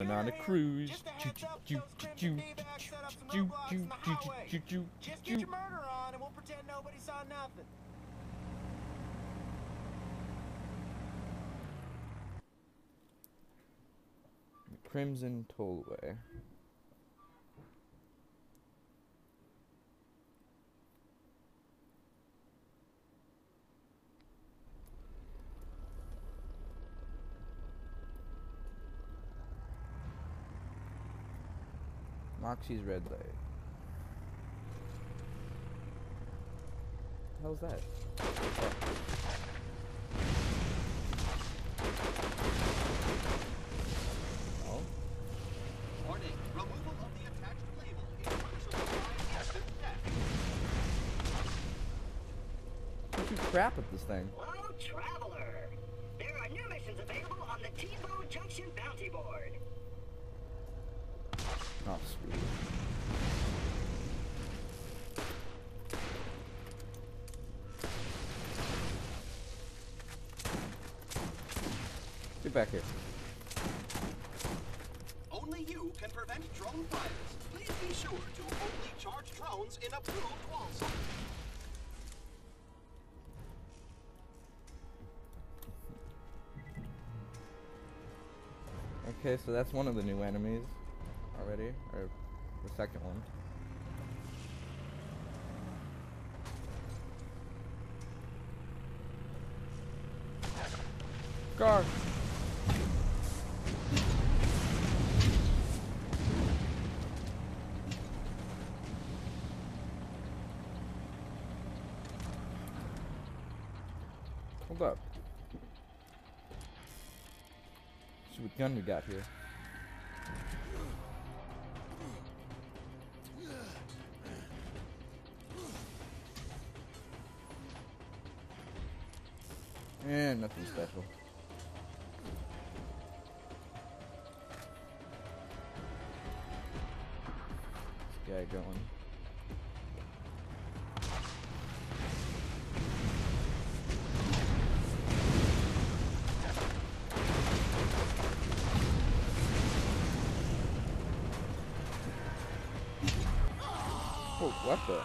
Going on a cruise. Just a Choo, heads choo, up, choo, those choo, criminal choo, D-bags set up some choo, roadblocks choo, in the choo, choo, highway. choo, choo, Just choo. get your murder on and we'll pretend nobody saw nothing. Crimson Tollway. Moxxi's red light. How's that? Oh. Warning, removal of the attached label in commercial crime instant death. Don't you crap at this thing. Get back here. Only you can prevent drone fires. Please be sure to only charge drones in approved wall. Okay, so that's one of the new enemies already, or the second one. Guard! Hold up. See what gun we got here. And nothing special. This guy going. Robotic the?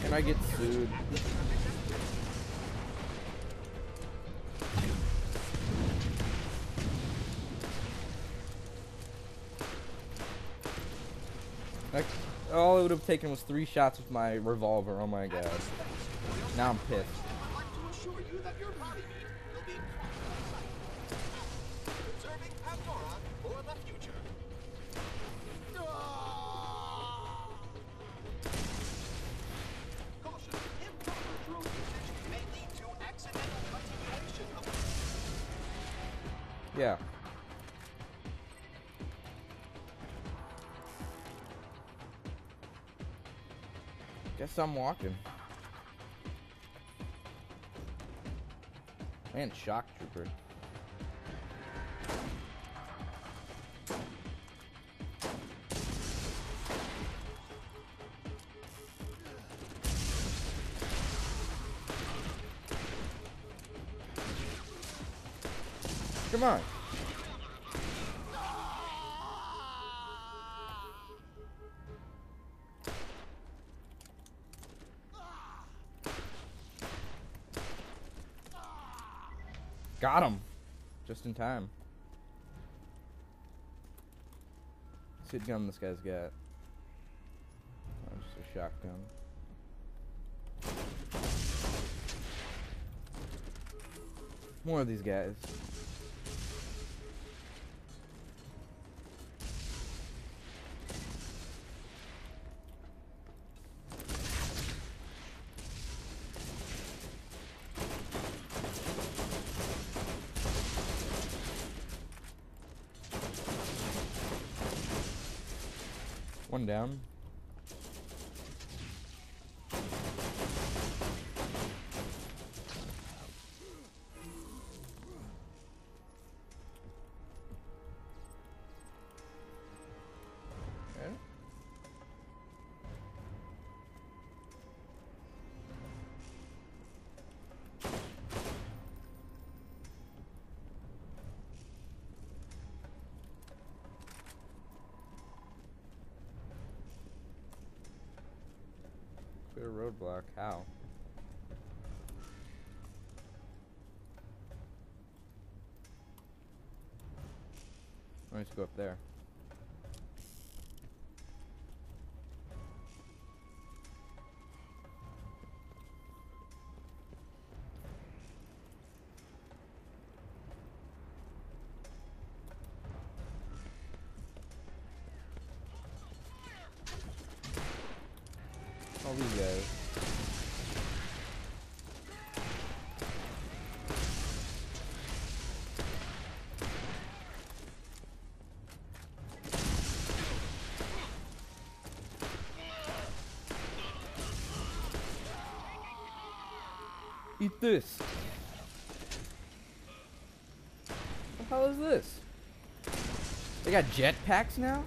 Can I get sued? All it would have taken was three shots with my revolver. Oh my god. Now I'm pissed. Yeah. Guess I'm walking. Man, shock trooper. Come on. Got him. Just in time. See what gun this guy's got. Oh, just a shotgun. More of these guys. One down. A roadblock. How? I need to go up there. Eat this. What the hell is this? They got jetpacks now?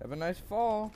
Have a nice fall.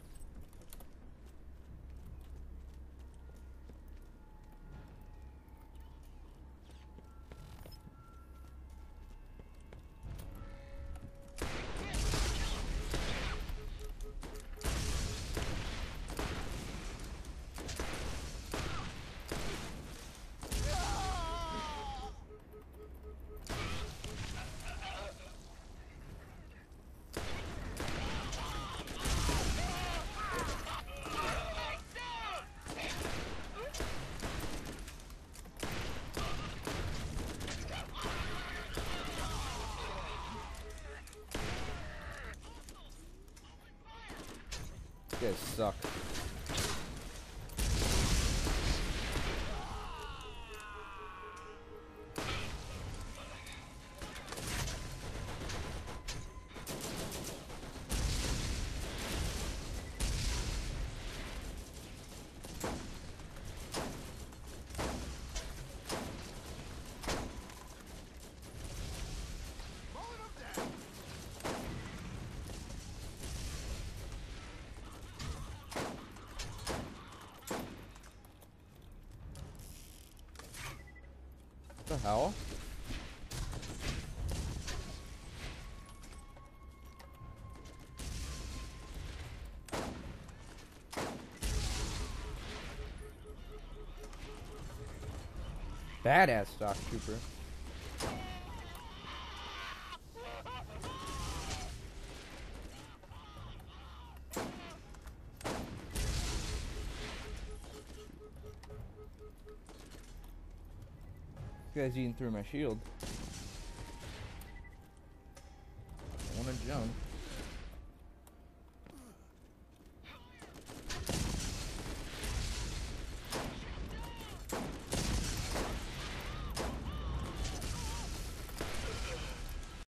You guys suck. The hell? Badass shock trooper. Guy's eating through my shield.